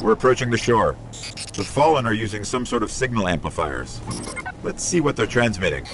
We're approaching the shore. The Fallen are using some sort of signal amplifiers. Let's see what they're transmitting.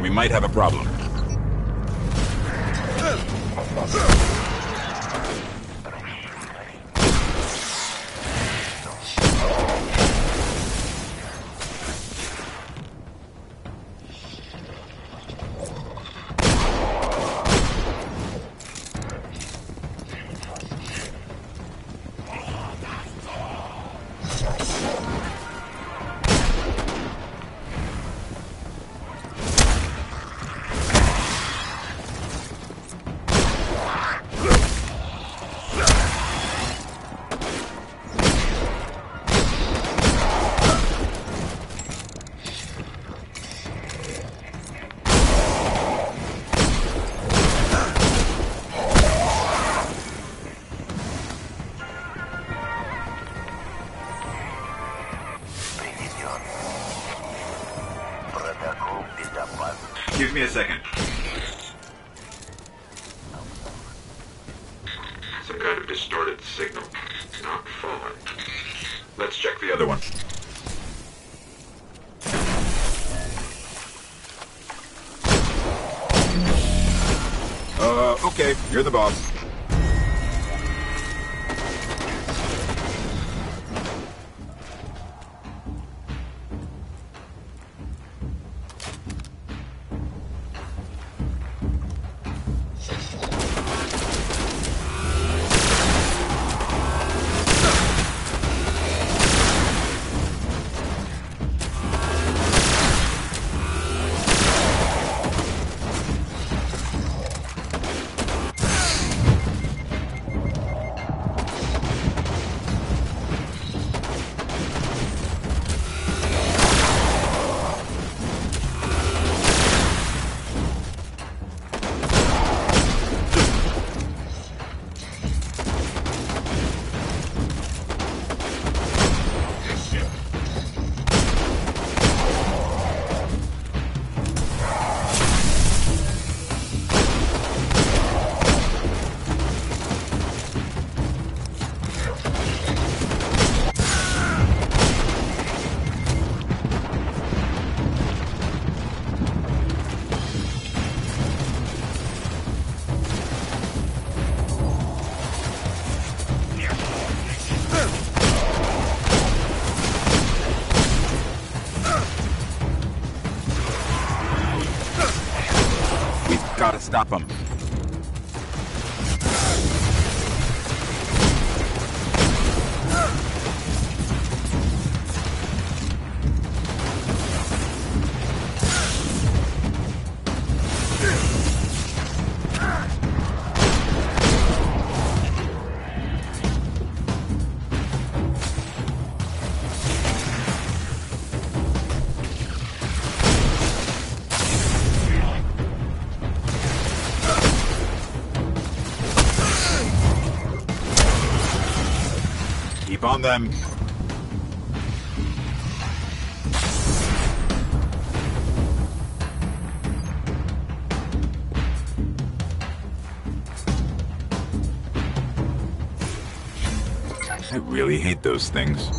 We might have a problem. Give me a second. Some kind of distorted signal. Not fallen. Let's check the other one. Uh, okay, you're the boss. Keep on them. I really hate those things.